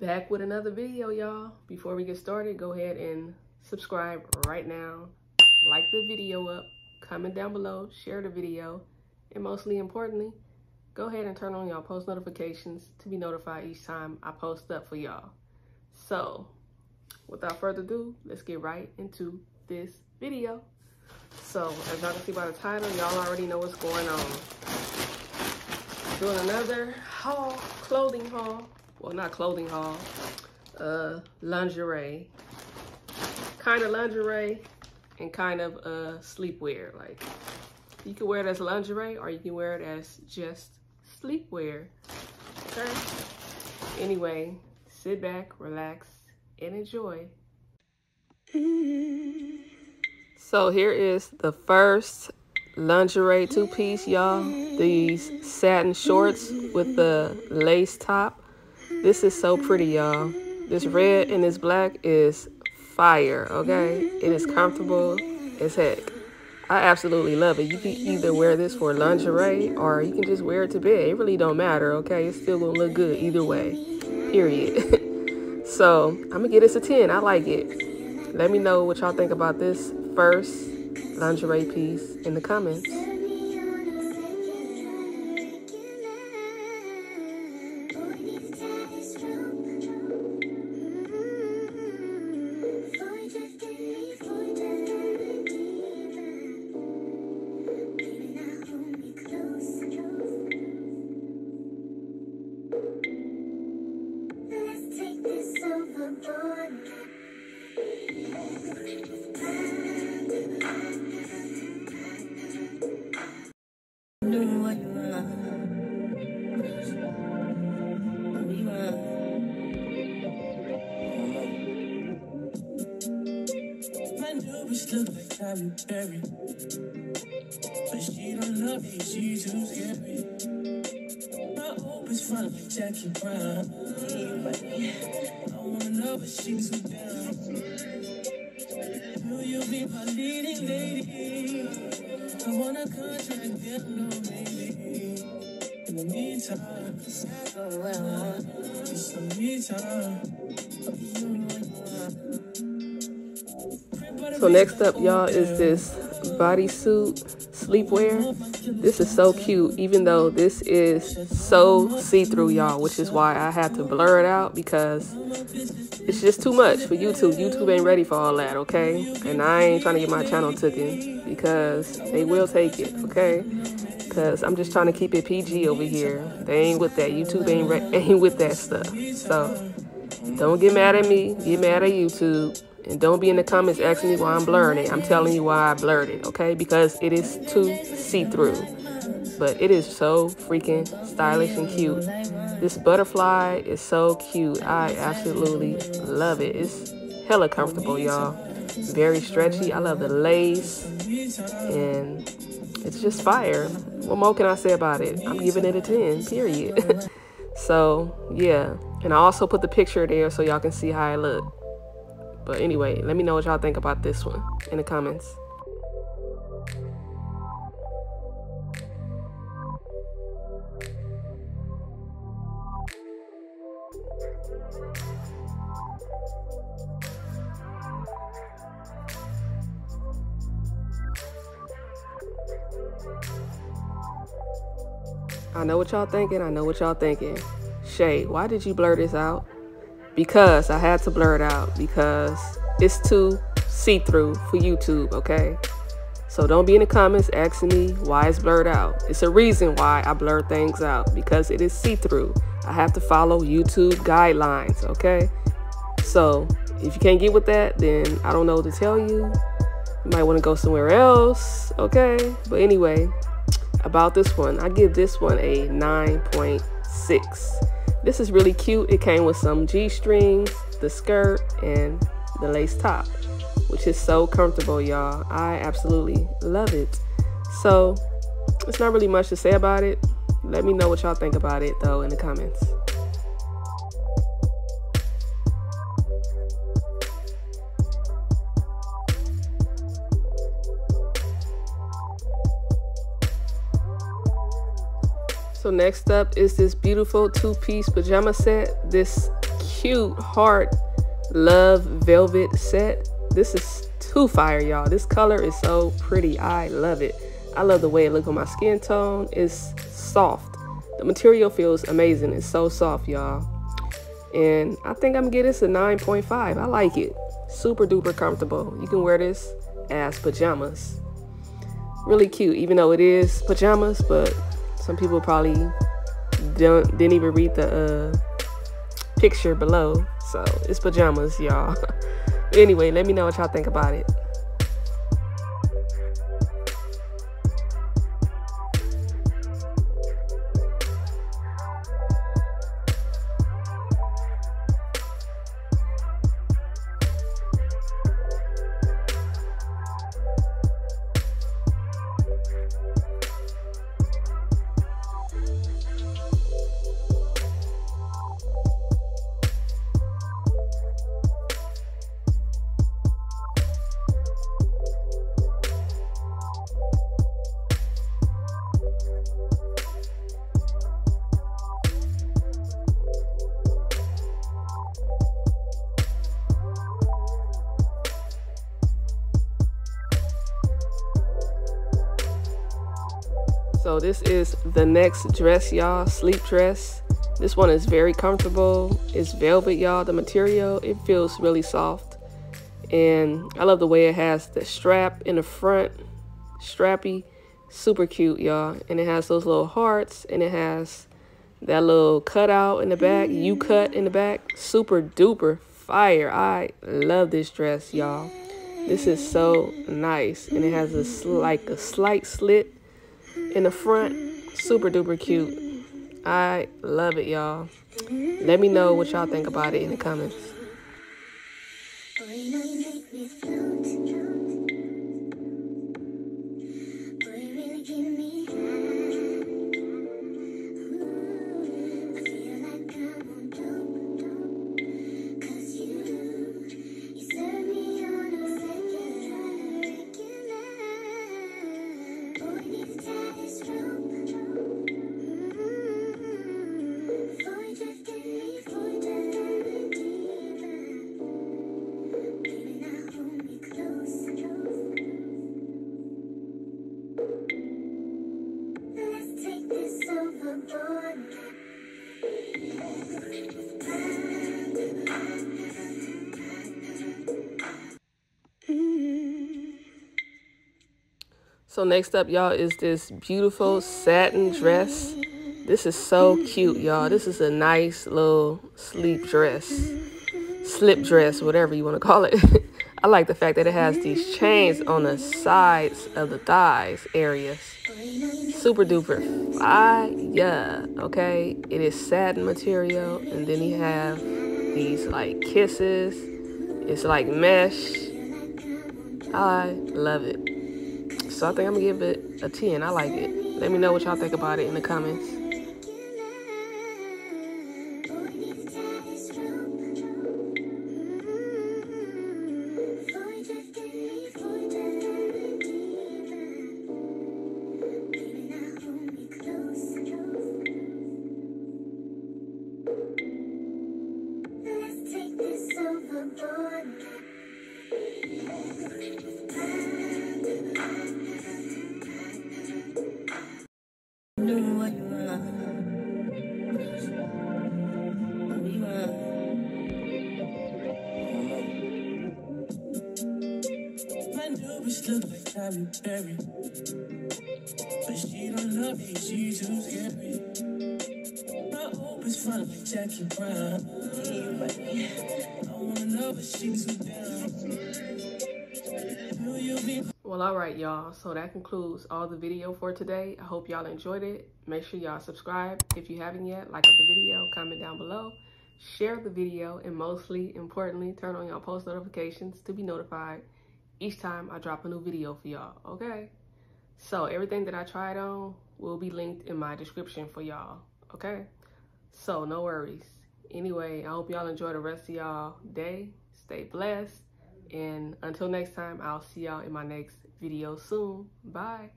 back with another video y'all. Before we get started go ahead and subscribe right now. Like the video up. Comment down below. Share the video. And mostly importantly go ahead and turn on y'all post notifications to be notified each time i post up for y'all. So without further ado let's get right into this video. So as y'all can see by the title y'all already know what's going on. Doing another haul clothing haul well not clothing haul uh lingerie. Kind of lingerie and kind of uh sleepwear. Like you can wear it as lingerie or you can wear it as just sleepwear. Okay? Anyway sit back relax and enjoy. So here is the first lingerie two-piece y'all. These satin shorts with the lace top this is so pretty, y'all. This red and this black is fire, okay? It is comfortable as heck. I absolutely love it. You can either wear this for lingerie or you can just wear it to bed. It really don't matter, okay? It's still gonna look good either way, period. so I'm gonna give this a 10. I like it. Let me know what y'all think about this first lingerie piece in the comments. Look like Halle Berry. But she don't love you, she too scary. My hope is front like Jackie Brown. I wanna know if she's too down. Will you be my leading lady? I wanna contract them, no maybe. In the meantime, oh well, it's some me time. So next up, y'all, is this bodysuit sleepwear. This is so cute, even though this is so see-through, y'all, which is why I had to blur it out because it's just too much for YouTube. YouTube ain't ready for all that, okay? And I ain't trying to get my channel taken because they will take it, okay? Because I'm just trying to keep it PG over here. They ain't with that. YouTube ain't, ain't with that stuff. So don't get mad at me. Get mad at YouTube. And don't be in the comments asking me why I'm blurring it. I'm telling you why I blurred it, okay? Because it is too see-through. But it is so freaking stylish and cute. This butterfly is so cute. I absolutely love it. It's hella comfortable, y'all. Very stretchy. I love the lace. And it's just fire. What more can I say about it? I'm giving it a 10, period. so, yeah. And I also put the picture there so y'all can see how I look. But anyway, let me know what y'all think about this one in the comments. I know what y'all thinking. I know what y'all thinking. Shay, why did you blur this out? because I had to blur it out because it's too see-through for YouTube, okay? So don't be in the comments asking me why it's blurred out. It's a reason why I blur things out because it is see-through. I have to follow YouTube guidelines, okay? So if you can't get with that, then I don't know what to tell you. You might want to go somewhere else, okay? But anyway, about this one, I give this one a 9.6. This is really cute. It came with some G-strings, the skirt, and the lace top, which is so comfortable, y'all. I absolutely love it. So, it's not really much to say about it. Let me know what y'all think about it, though, in the comments. So next up is this beautiful two-piece pajama set. This cute heart love velvet set. This is too fire, y'all. This color is so pretty. I love it. I love the way it looks on my skin tone. It's soft. The material feels amazing. It's so soft, y'all. And I think I'm getting this a 9.5. I like it. Super duper comfortable. You can wear this as pajamas. Really cute, even though it is pajamas, but some people probably don't didn't even read the uh, picture below. So it's pajamas, y'all. anyway, let me know what y'all think about it. So this is the next dress, y'all, sleep dress. This one is very comfortable. It's velvet, y'all. The material, it feels really soft. And I love the way it has the strap in the front, strappy. Super cute, y'all. And it has those little hearts and it has that little cutout in the back, U cut in the back. Super duper fire. I love this dress, y'all. This is so nice. And it has a like a slight slit in the front. Super duper cute. I love it, y'all. Let me know what y'all think about it in the comments. So next up, y'all, is this beautiful satin dress. This is so cute, y'all. This is a nice little sleep dress, slip dress, whatever you want to call it. I like the fact that it has these chains on the sides of the thighs areas. Super duper fire, okay? It is satin material, and then you have these like kisses. It's like mesh. I love it. So I think I'm gonna give it a 10. I like it. Let me know what y'all think about it in the comments. Look like Tyler Perry. But she don't love me, too scary. My hope is fun like Jackie Brown. I wanna know, but she's too down. Well, all right, y'all. So that concludes all the video for today. I hope y'all enjoyed it. Make sure y'all subscribe if you haven't yet. Like the video, comment down below, share the video, and mostly importantly, turn on your post notifications to be notified each time I drop a new video for y'all, okay? So everything that I tried on will be linked in my description for y'all, okay? So no worries. Anyway, I hope y'all enjoy the rest of y'all day. Stay blessed. And until next time, I'll see y'all in my next video soon. Bye.